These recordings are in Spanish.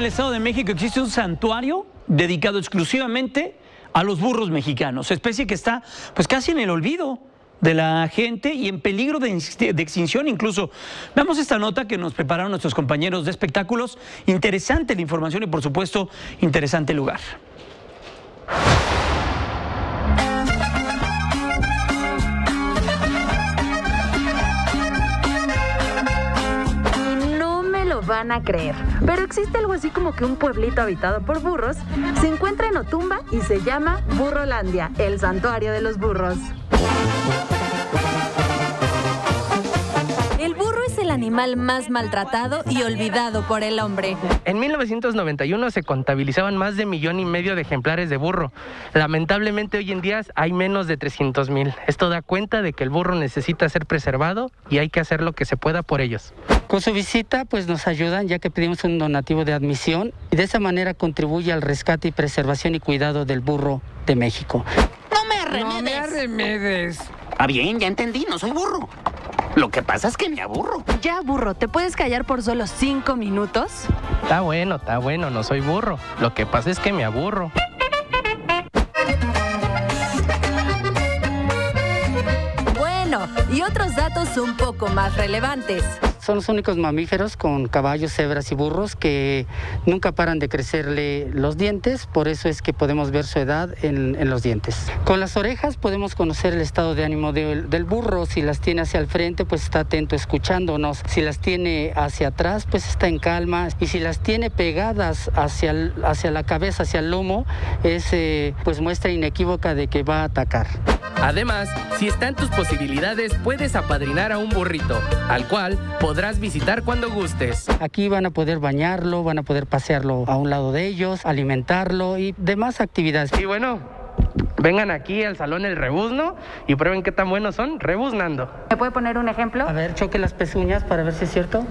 el Estado de México existe un santuario dedicado exclusivamente a los burros mexicanos, especie que está pues casi en el olvido de la gente y en peligro de, de, extinción incluso. Veamos esta nota que nos prepararon nuestros compañeros de espectáculos. Interesante la información y por supuesto interesante el lugar. Van a creer. Pero existe algo así como que un pueblito habitado por burros se encuentra en Otumba y se llama Burrolandia, el santuario de los burros. animal más maltratado y olvidado por el hombre. En 1991 se contabilizaban más de millón y medio de ejemplares de burro. Lamentablemente hoy en día hay menos de 300 mil. Esto da cuenta de que el burro necesita ser preservado y hay que hacer lo que se pueda por ellos. Con su visita pues nos ayudan ya que pedimos un donativo de admisión y de esa manera contribuye al rescate y preservación y cuidado del burro de México. No me arremedes. No me arremedes. Ah, bien, ya entendí, no soy burro. Lo que pasa es que me aburro. Ya, burro, ¿te puedes callar por solo cinco minutos? Está bueno, está bueno, no soy burro. Lo que pasa es que me aburro. Bueno, y otros datos un poco más relevantes. Son los únicos mamíferos con caballos, cebras y burros que nunca paran de crecerle los dientes, por eso es que podemos ver su edad en, los dientes. Con las orejas podemos conocer el estado de ánimo del burro, si las tiene hacia el frente pues está atento escuchándonos, si las tiene hacia atrás pues está en calma y si las tiene pegadas hacia, hacia la cabeza, hacia el lomo, es eh, pues muestra inequívoca de que va a atacar. Además, si está en tus posibilidades, puedes apadrinar a un burrito, al cual podrás visitar cuando gustes. Aquí van a poder bañarlo, van a poder pasearlo a un lado de ellos, alimentarlo y demás actividades. Y bueno, vengan aquí al salón El Rebuzno y prueben qué tan buenos son rebuznando. ¿Me puede poner un ejemplo? A ver, choque las pezuñas para ver si es cierto.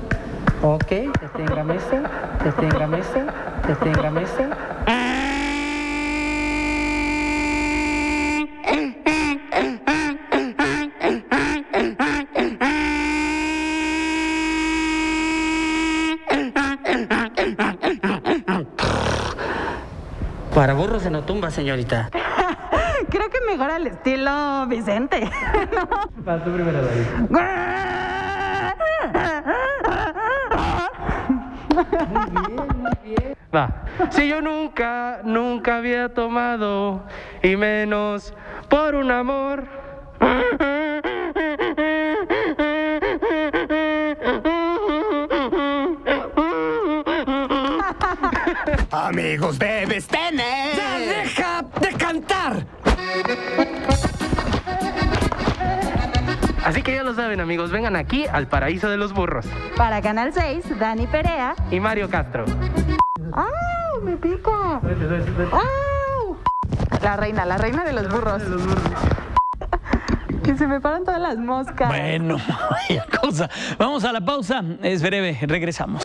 Ok, deténgame este, deténgame este, deténgame este. Para burros se no tumba, señorita. Creo que mejor al estilo Vicente. ¿no? Para tu primera vez. Muy bien, muy bien. Va. Si yo nunca, nunca había tomado, y menos por un amor. Amigos, debes tener. ¡Ya deja de cantar! Así que ya lo saben, amigos, vengan aquí al paraíso de los burros. Para Canal 6, Dani Perea y Mario Castro. ¡Ay, me pica! ¡Ay! La reina, la reina de los burros. Que se me paran todas las moscas. Bueno, vaya cosa. Vamos a la pausa. Es breve, regresamos.